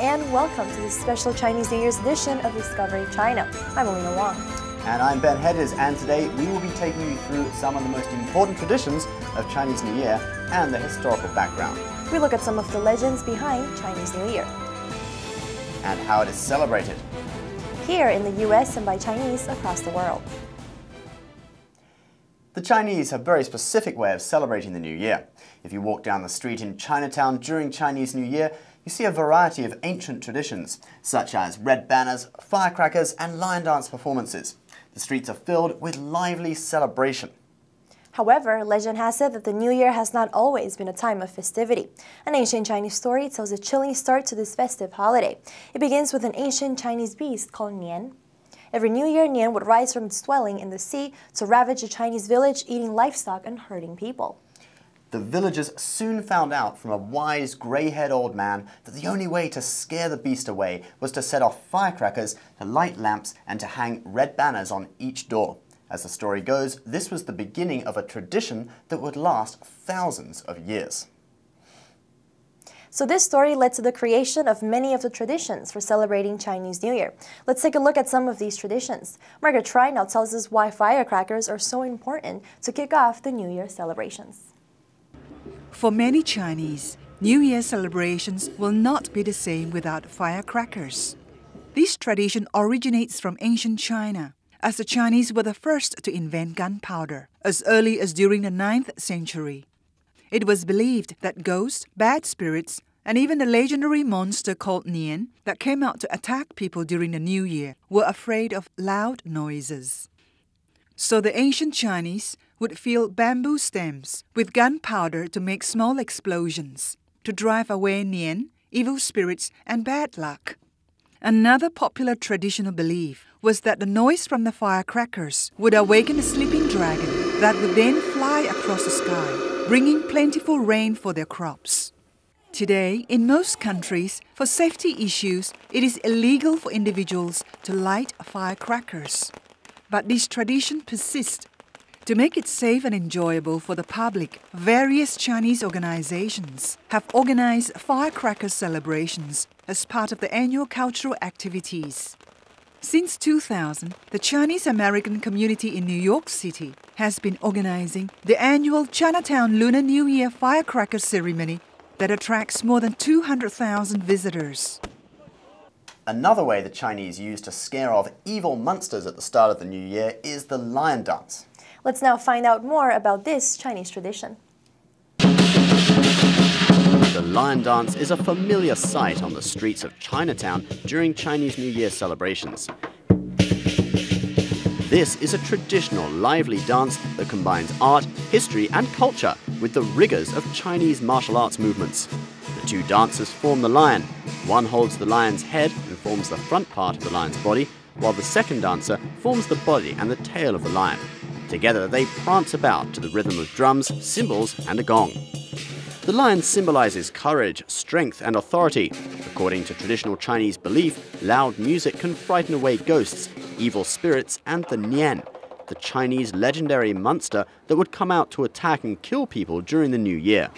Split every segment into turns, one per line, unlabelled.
And welcome to this special Chinese New Year's edition of Discovering China. I'm Alina Wong.
And I'm Ben Hedges, and today we will be taking you through some of the most important traditions of Chinese New Year and the historical background.
We look at some of the legends behind Chinese New Year.
And how it is celebrated.
Here in the US and by Chinese across the world.
The Chinese have a very specific way of celebrating the New Year. If you walk down the street in Chinatown during Chinese New Year, you see a variety of ancient traditions, such as red banners, firecrackers, and lion dance performances. The streets are filled with lively celebration.
However, legend has it that the New Year has not always been a time of festivity. An ancient Chinese story tells a chilling start to this festive holiday. It begins with an ancient Chinese beast called Nian. Every New Year, Nian would rise from its dwelling in the sea to ravage a Chinese village, eating livestock and hurting people.
The villagers soon found out from a wise, grey haired old man that the only way to scare the beast away was to set off firecrackers, to light lamps, and to hang red banners on each door. As the story goes, this was the beginning of a tradition that would last thousands of years.
So this story led to the creation of many of the traditions for celebrating Chinese New Year. Let's take a look at some of these traditions. Margaret Try now tells us why firecrackers are so important to kick off the New Year celebrations.
For many Chinese, New Year celebrations will not be the same without firecrackers. This tradition originates from ancient China, as the Chinese were the first to invent gunpowder, as early as during the 9th century. It was believed that ghosts, bad spirits, and even the legendary monster called Nian that came out to attack people during the New Year were afraid of loud noises. So the ancient Chinese would fill bamboo stems with gunpowder to make small explosions to drive away Nian, evil spirits, and bad luck. Another popular traditional belief was that the noise from the firecrackers would awaken a sleeping dragon that would then fly across the sky bringing plentiful rain for their crops. Today, in most countries, for safety issues, it is illegal for individuals to light firecrackers. But this tradition persists. To make it safe and enjoyable for the public, various Chinese organizations have organized firecracker celebrations as part of the annual cultural activities. Since 2000, the Chinese American community in New York City has been organizing the annual Chinatown Lunar New Year firecracker ceremony that attracts more than 200,000 visitors.
Another way the Chinese use to scare off evil monsters at the start of the new year is the lion dance.
Let's now find out more about this Chinese tradition.
The lion dance is a familiar sight on the streets of Chinatown during Chinese New Year celebrations. This is a traditional, lively dance that combines art, history, and culture with the rigors of Chinese martial arts movements. The two dancers form the lion. One holds the lion's head and forms the front part of the lion's body, while the second dancer forms the body and the tail of the lion. Together, they prance about to the rhythm of drums, cymbals, and a gong. The lion symbolizes courage, strength, and authority. According to traditional Chinese belief, loud music can frighten away ghosts, evil spirits, and the Nian, the Chinese legendary monster that would come out to attack and kill people during the new year.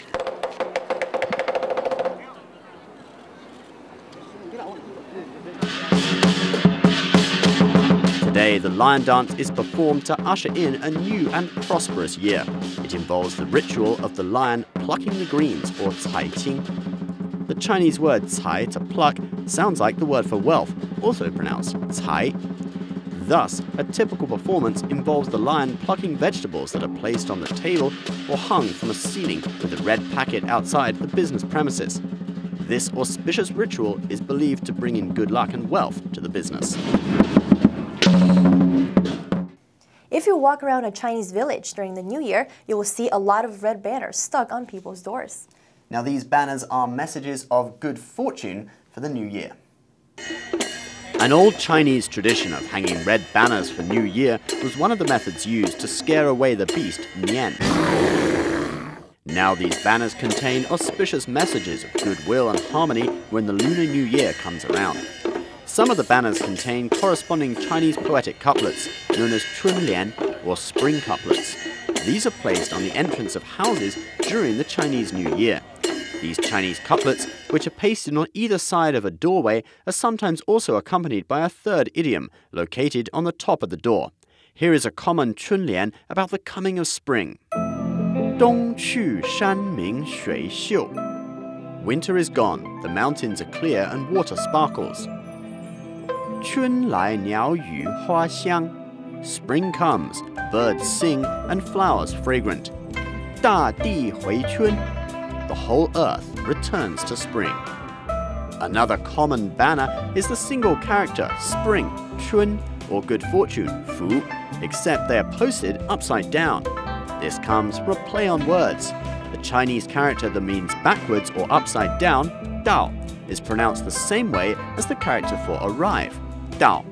The lion dance is performed to usher in a new and prosperous year. It involves the ritual of the lion plucking the greens, or cai qing. The Chinese word cai to pluck sounds like the word for wealth, also pronounced cai. Thus, a typical performance involves the lion plucking vegetables that are placed on the table or hung from a ceiling with a red packet outside the business premises. This auspicious ritual is believed to bring in good luck and wealth to the business.
If you walk around a Chinese village during the new year, you will see a lot of red banners stuck on people's doors.
Now, these banners are messages of good fortune for the new year. An old Chinese tradition of hanging red banners for New Year was one of the methods used to scare away the beast Nian. Now these banners contain auspicious messages of goodwill and harmony when the Lunar New Year comes around. Some of the banners contain corresponding Chinese poetic couplets, known as chunlian or spring couplets. These are placed on the entrance of houses during the Chinese New Year. These Chinese couplets, which are pasted on either side of a doorway, are sometimes also accompanied by a third idiom located on the top of the door. Here is a common chunlian about the coming of spring. 冬去山明水秀. Winter is gone, the mountains are clear and water sparkles. 春来鸟语花香. Spring comes, birds sing and flowers fragrant. 大地回春 the whole earth returns to spring. Another common banner is the single character spring, chun, or good fortune, fu, except they are posted upside down. This comes from a play on words. The Chinese character that means backwards or upside down, dao, is pronounced the same way as the character for arrive, dao.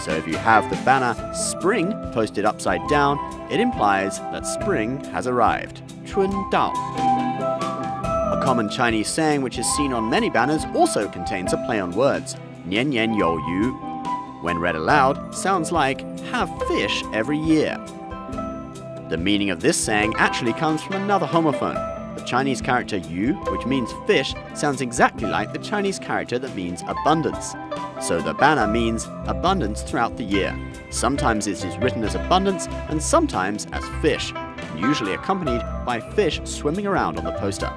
So if you have the banner spring posted upside down, it implies that spring has arrived. Chun dao. A common Chinese saying which is seen on many banners also contains a play on words, nian nian you yu. When read aloud, sounds like have fish every year. The meaning of this saying actually comes from another homophone. The Chinese character yu, which means fish, sounds exactly like the Chinese character that means abundance. So the banner means abundance throughout the year. Sometimes it is written as abundance and sometimes as fish, usually accompanied by fish swimming around on the poster.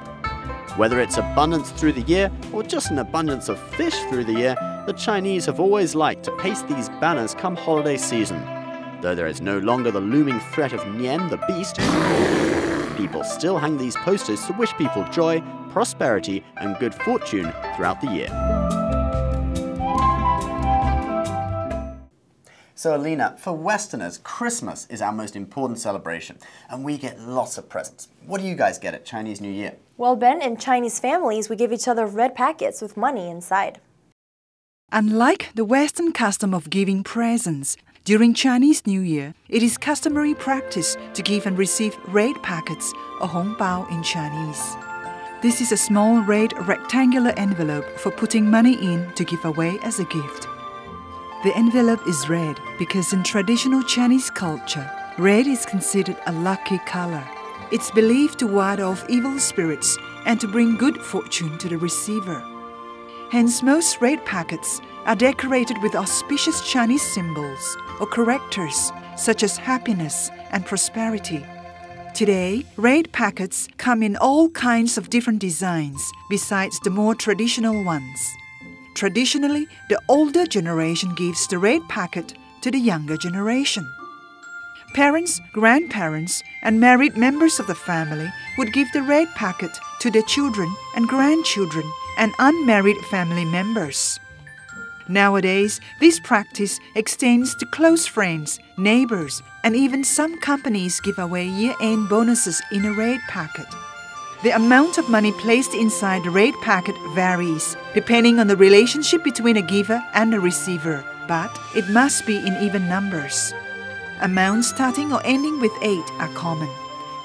Whether it's abundance through the year or just an abundance of fish through the year, the Chinese have always liked to paste these banners come holiday season. Though there is no longer the looming threat of Nian the beast, people still hang these posters to wish people joy, prosperity, and good fortune throughout the year. So, Alina, for Westerners, Christmas is our most important celebration, and we get lots of presents. What do you guys get at Chinese New Year?
Well, Ben, in Chinese families, we give each other red packets with money inside.
Unlike the Western custom of giving presents, during Chinese New Year, it is customary practice to give and receive red packets, a hongbao in Chinese. This is a small red rectangular envelope for putting money in to give away as a gift. The envelope is red because in traditional Chinese culture, red is considered a lucky color. It's believed to ward off evil spirits and to bring good fortune to the receiver. Hence, most red packets are decorated with auspicious Chinese symbols or characters such as happiness and prosperity. Today, red packets come in all kinds of different designs besides the more traditional ones. Traditionally, the older generation gives the red packet to the younger generation. Parents, grandparents, and married members of the family would give the red packet to their children and grandchildren and unmarried family members. Nowadays, this practice extends to close friends, neighbors, and even some companies give away year end bonuses in a red packet. The amount of money placed inside the red packet varies depending on the relationship between a giver and a receiver, but it must be in even numbers. Amounts starting or ending with 8 are common.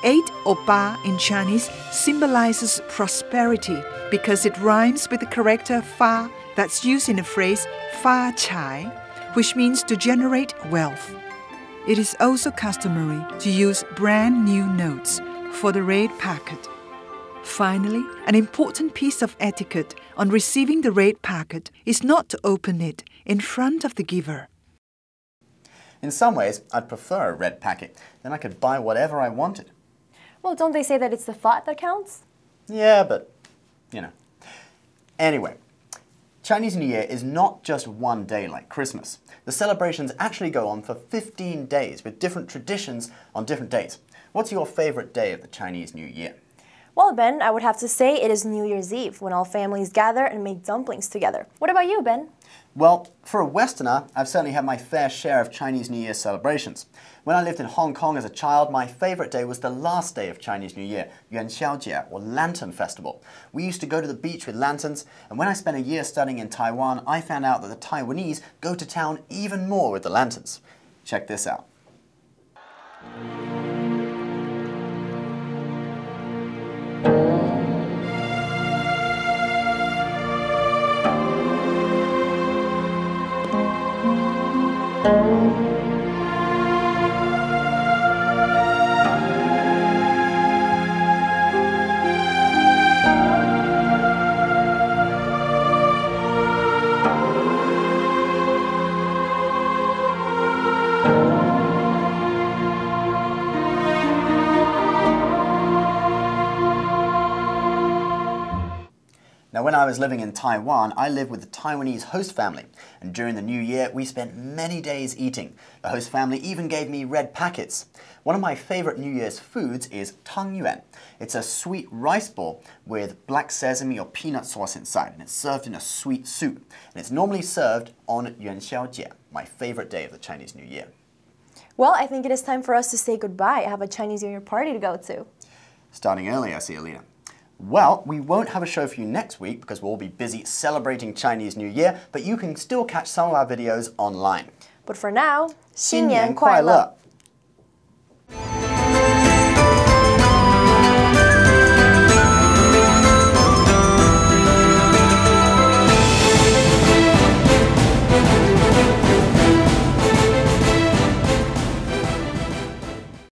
8 or ba in Chinese symbolizes prosperity because it rhymes with the character fa that's used in the phrase fa chai, which means to generate wealth. It is also customary to use brand new notes for the red packet. Finally, an important piece of etiquette on receiving the red packet is not to open it in front of the giver.
In some ways, I'd prefer a red packet. Then I could buy whatever I wanted.
Well, don't they say that it's the thought that counts?
Yeah, but, you know. Anyway, Chinese New Year is not just one day like Christmas. The celebrations actually go on for 15 days with different traditions on different dates. What's your favorite day of the Chinese New Year?
Well, Ben, I would have to say it is New Year's Eve when all families gather and make dumplings together. What about you, Ben?
Well, for a Westerner, I've certainly had my fair share of Chinese New Year celebrations. When I lived in Hong Kong as a child, my favorite day was the last day of Chinese New Year, Yuan Xiaojie, or Lantern Festival. We used to go to the beach with lanterns, and when I spent a year studying in Taiwan, I found out that the Taiwanese go to town even more with the lanterns. Check this out. Música was living in Taiwan, I lived with the Taiwanese host family, and during the new year, we spent many days eating. The host family even gave me red packets. One of my favorite New Year's foods is tang yuan. It's a sweet rice ball with black sesame or peanut sauce inside, and it's served in a sweet soup. And it's normally served on Yuan Xiaojie, my favorite day of the Chinese New Year.
Well, I think it is time for us to say goodbye. I have a Chinese New Year party to go to.
Starting early, I see, Alina. Well, we won't have a show for you next week because we'll be busy celebrating Chinese New Year, but you can still catch some of our videos online.
But for now,
新年快乐